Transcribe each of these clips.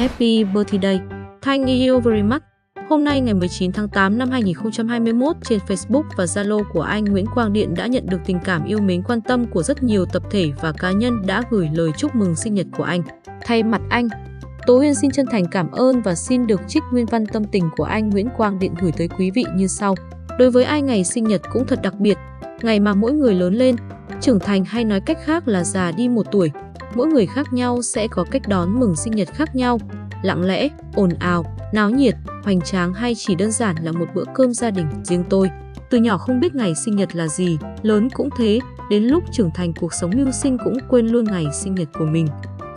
Happy birthday. Thank you very much. Hôm nay ngày 19 tháng 8 năm 2021 trên Facebook và Zalo của anh Nguyễn Quang Điện đã nhận được tình cảm yêu mến quan tâm của rất nhiều tập thể và cá nhân đã gửi lời chúc mừng sinh nhật của anh. Thay mặt anh, Tố Huyên xin chân thành cảm ơn và xin được trích nguyên văn tâm tình của anh Nguyễn Quang Điện gửi tới quý vị như sau. Đối với ai ngày sinh nhật cũng thật đặc biệt, ngày mà mỗi người lớn lên, trưởng thành hay nói cách khác là già đi một tuổi, mỗi người khác nhau sẽ có cách đón mừng sinh nhật khác nhau, lặng lẽ, ồn ào, náo nhiệt, hoành tráng hay chỉ đơn giản là một bữa cơm gia đình riêng tôi. Từ nhỏ không biết ngày sinh nhật là gì, lớn cũng thế, đến lúc trưởng thành cuộc sống mưu sinh cũng quên luôn ngày sinh nhật của mình.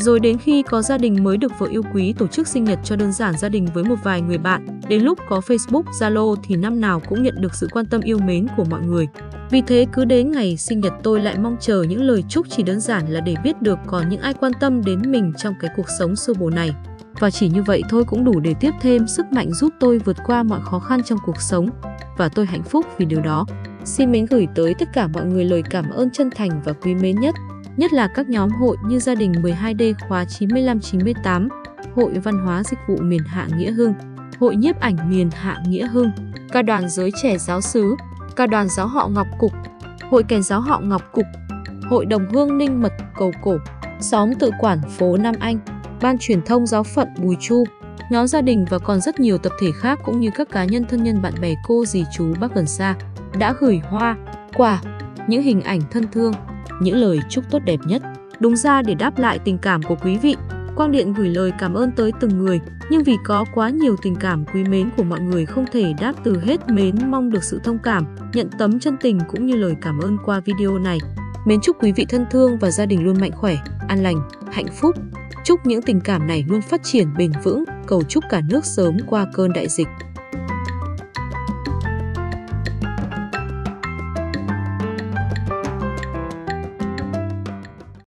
Rồi đến khi có gia đình mới được vợ yêu quý tổ chức sinh nhật cho đơn giản gia đình với một vài người bạn. Đến lúc có Facebook, Zalo thì năm nào cũng nhận được sự quan tâm yêu mến của mọi người. Vì thế cứ đến ngày sinh nhật tôi lại mong chờ những lời chúc chỉ đơn giản là để biết được còn những ai quan tâm đến mình trong cái cuộc sống xô bồ này. Và chỉ như vậy thôi cũng đủ để tiếp thêm sức mạnh giúp tôi vượt qua mọi khó khăn trong cuộc sống. Và tôi hạnh phúc vì điều đó. Xin mến gửi tới tất cả mọi người lời cảm ơn chân thành và quý mến nhất nhất là các nhóm hội như gia đình 12D khóa 95-98, Hội Văn hóa Dịch vụ miền Hạ Nghĩa Hưng, Hội nhiếp ảnh miền Hạ Nghĩa Hưng, ca đoàn giới trẻ giáo xứ, ca đoàn giáo họ Ngọc Cục, Hội kèn giáo họ Ngọc Cục, Hội đồng hương Ninh Mật Cầu Cổ, xóm tự quản phố Nam Anh, Ban truyền thông giáo phận Bùi Chu, nhóm gia đình và còn rất nhiều tập thể khác cũng như các cá nhân thân nhân bạn bè cô dì chú bác gần xa đã gửi hoa, quà, những hình ảnh thân thương, những lời chúc tốt đẹp nhất. Đúng ra để đáp lại tình cảm của quý vị, Quang Điện gửi lời cảm ơn tới từng người, nhưng vì có quá nhiều tình cảm quý mến của mọi người không thể đáp từ hết mến mong được sự thông cảm, nhận tấm chân tình cũng như lời cảm ơn qua video này. Mến chúc quý vị thân thương và gia đình luôn mạnh khỏe, an lành, hạnh phúc. Chúc những tình cảm này luôn phát triển bền vững, cầu chúc cả nước sớm qua cơn đại dịch.